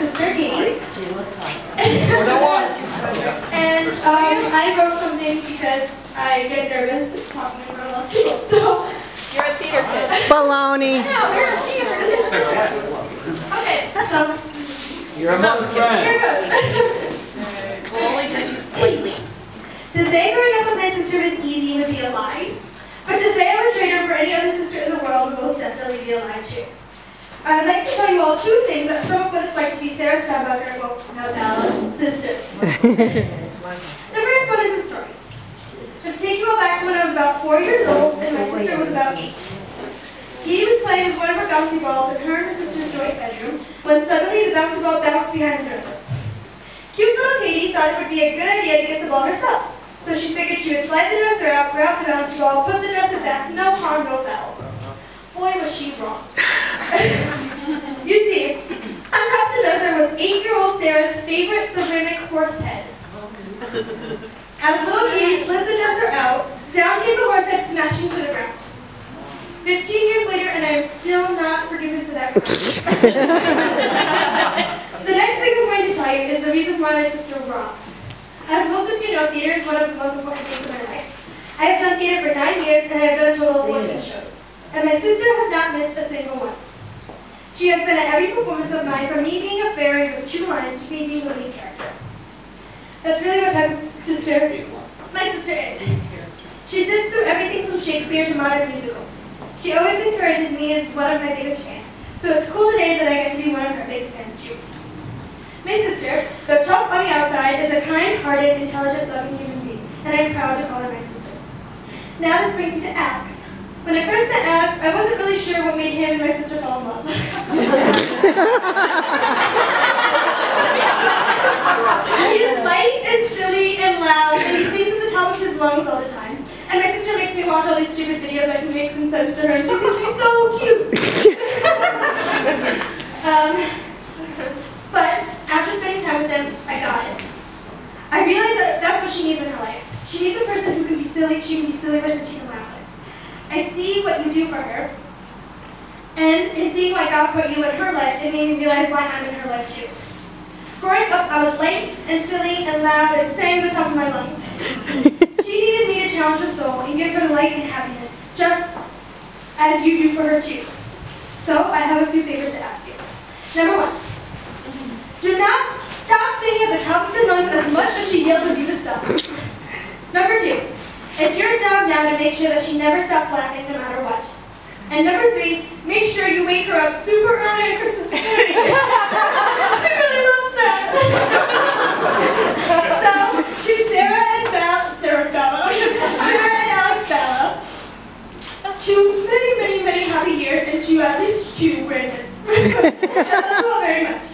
because they're gay. and um, I wrote something because I get nervous talking in front of people. So you're a theater kid. Baloney. No, we're a theater. okay. So you're amongst so, friends. we'll only judge you slightly. To say growing up with my sister was easy would be a lie, but to say I would trade her for any other sister in the world would most definitely be a lie too. I'd like to tell you all two things that sum up what it's like to be Sarah Steinbacher, well, now Balla's sister. the first one is a story. Let's take you all back to when I was about four years old and my sister was about eight. He was playing with one of her bouncy balls in her and her sister's joint bedroom when suddenly the bouncy ball bounced behind the dresser. Cute little Katie thought it would be a good idea to get the ball herself. So she figured she would slide the dresser out, grab the bouncy ball, put the dresser back, no harm, no foul. Boy, was she wrong. you see, on top of the dresser was eight-year-old Sarah's favorite ceramic horse head. As little Katie slid the dresser out, down came the horse head smashing to the ground. Fifteen years later, and I am still not forgiven for that. The next thing I'm going to tell you is the reason why my sister rocks. As most of you know, theater is one of the most important things in my life. I have done theater for nine years and I have done a total of 14 shows. And my sister has not missed a single one. She has been at every performance of mine, from me being a fairy with two lines to me being the lead character. That's really what of sister my sister is. She sits through everything from Shakespeare to modern musicals. She always encourages me as one of my biggest fans. So it's cool today that I get to be one of her biggest fans too. My sister, though tough on the outside, is a kind-hearted, intelligent, loving human being, and I'm proud to call her my sister. Now this brings me to Alex. When I first met Alex, I wasn't really sure what made him and my sister fall in love. he is light and silly and loud, and he sings at the top of his lungs all the time. And my sister makes me watch all these stupid videos I can make and sends to her, and she thinks he's so cute. um, but after spending time with them, I got it. I realized that that's what she needs in her life. She needs a person who can be silly, she can be silly with, and she can laugh with. I see what you do for her, and in seeing why God put you in her life, it made me realize why I'm in her life too. Growing up, I was late and silly and loud and sang at the top of my lungs. she needed me to challenge her soul and give her the light and happiness, just as you do for her too. So I have a few favors to ask you. Number one, do not stop singing at the top of your lungs as much as she yells at you to stop. Number two, it's your job now to make sure that she never stops laughing no matter what. And number three, make sure you wake her up super early on Christmas morning. Thank you.